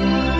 Bye.